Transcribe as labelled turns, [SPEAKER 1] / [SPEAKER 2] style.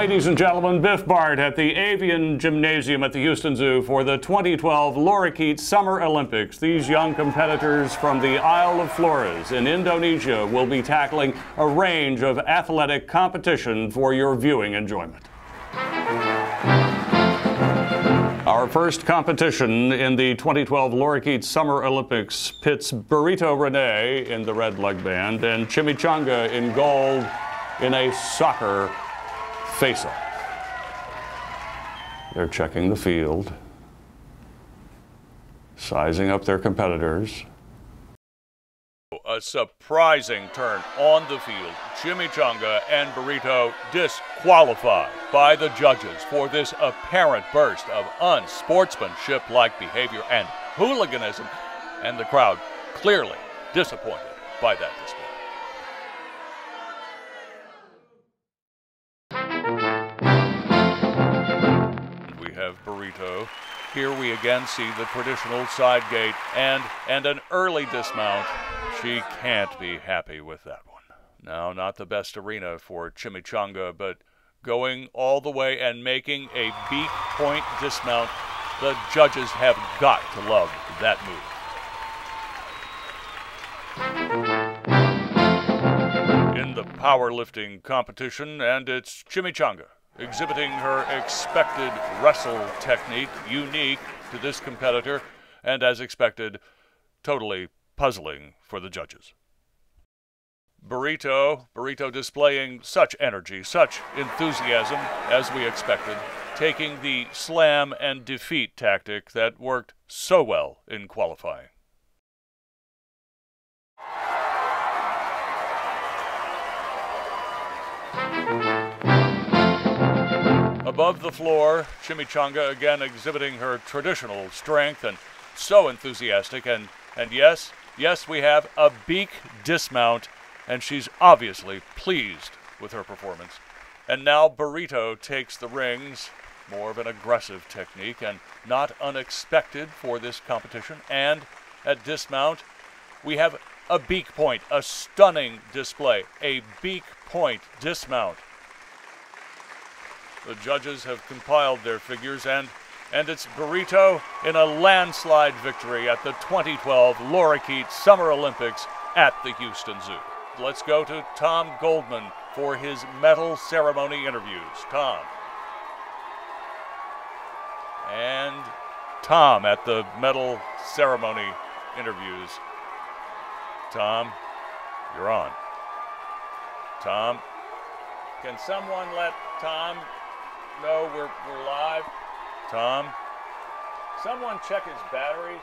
[SPEAKER 1] Ladies and gentlemen, Biff Bart at the Avian Gymnasium at the Houston Zoo for the 2012 Lorikeet Summer Olympics. These young competitors from the Isle of Flores in Indonesia will be tackling a range of athletic competition for your viewing enjoyment. Our first competition in the 2012 Lorikeet Summer Olympics pits Burrito Rene in the red leg band and Chimichanga in gold in a soccer face-off. They're checking the field, sizing up their competitors.
[SPEAKER 2] A surprising turn on the field. Chimichanga and Burrito disqualified by the judges for this apparent burst of unsportsmanship like behavior and hooliganism, and the crowd clearly disappointed by that display. Have Burrito. Here we again see the traditional side gate and, and an early dismount. She can't be happy with that one. Now, not the best arena for Chimichanga, but going all the way and making a beak point dismount. The judges have got to love that move. In the powerlifting competition, and it's Chimichanga exhibiting her expected wrestle technique, unique to this competitor, and as expected, totally puzzling for the judges. Burrito, Burrito displaying such energy, such enthusiasm as we expected, taking the slam and defeat tactic that worked so well in qualifying. Above the floor, Chimichanga again exhibiting her traditional strength and so enthusiastic. And, and yes, yes, we have a beak dismount, and she's obviously pleased with her performance. And now Burrito takes the rings, more of an aggressive technique and not unexpected for this competition. And at dismount, we have a beak point, a stunning display, a beak point dismount. The judges have compiled their figures, and, and it's Burrito in a landslide victory at the 2012 Lorikeet Summer Olympics at the Houston Zoo. Let's go to Tom Goldman for his medal ceremony interviews. Tom. And Tom at the medal ceremony interviews. Tom, you're on. Tom, can someone let Tom no, we're, we're live. Tom, someone check his batteries.